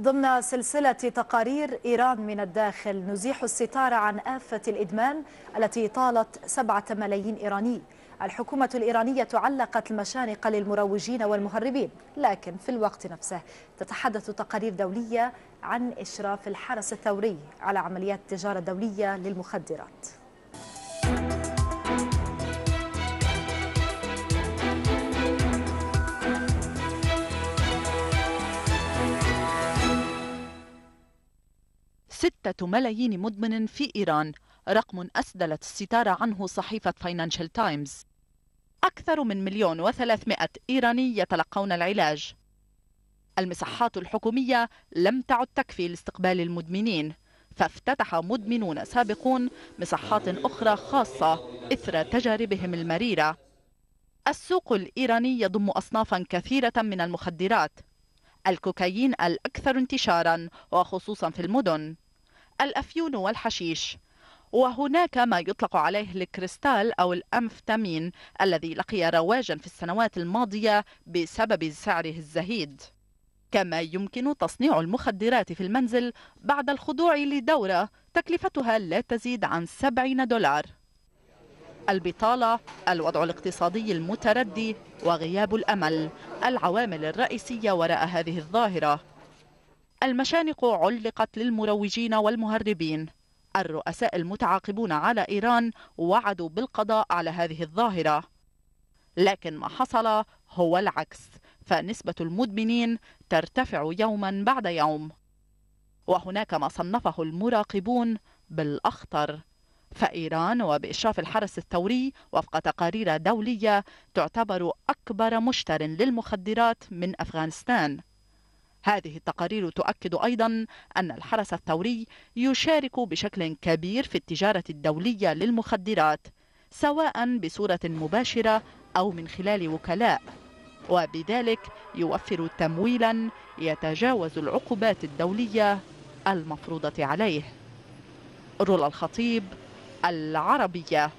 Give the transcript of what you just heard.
ضمن سلسلة تقارير إيران من الداخل نزيح الستار عن آفة الإدمان التي طالت سبعة ملايين إيراني. الحكومة الإيرانية علقت المشانق للمروجين والمهربين لكن في الوقت نفسه تتحدث تقارير دولية عن إشراف الحرس الثوري على عمليات التجارة الدولية للمخدرات. ستة ملايين مدمن في إيران. رقم أسدلت الستارة عنه صحيفة فاينانشال تايمز أكثر من مليون وثلاثمائة إيراني يتلقون العلاج. المصحات الحكومية لم تعد تكفي لاستقبال المدمنين. فافتتح مدمنون سابقون مصحات أخرى خاصة إثر تجاربهم المريرة. السوق الإيراني يضم أصنافا كثيرة من المخدرات. الكوكايين الأكثر انتشارا وخصوصا في المدن. الأفيون والحشيش. وهناك ما يطلق عليه الكريستال أو الأمفتامين الذي لقي رواجا في السنوات الماضية بسبب سعره الزهيد. كما يمكن تصنيع المخدرات في المنزل بعد الخضوع لدورة تكلفتها لا تزيد عن 70 دولار. البطالة الوضع الاقتصادي المتردي وغياب الأمل العوامل الرئيسية وراء هذه الظاهرة. المشانق علقت للمروجين والمهربين. الرؤساء المتعاقبون على إيران وعدوا بالقضاء على هذه الظاهرة. لكن ما حصل هو العكس. فنسبة المدمنين ترتفع يوما بعد يوم. وهناك ما صنفه المراقبون بالأخطر. فإيران وبإشراف الحرس الثوري وفق تقارير دولية تعتبر أكبر مشتر للمخدرات من أفغانستان. هذه التقارير تؤكد أيضا أن الحرس الثوري يشارك بشكل كبير في التجارة الدولية للمخدرات سواء بصورة مباشرة أو من خلال وكلاء. وبذلك يوفر تمويلا يتجاوز العقوبات الدولية المفروضة عليه. رولا الخطيب العربية.